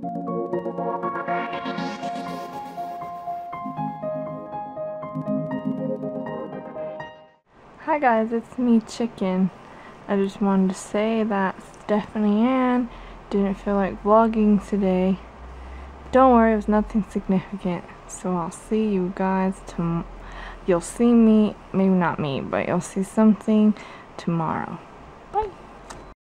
Hi guys, it's me Chicken. I just wanted to say that Stephanie Ann didn't feel like vlogging today. Don't worry, it was nothing significant. So I'll see you guys tomorrow. You'll see me, maybe not me, but you'll see something tomorrow.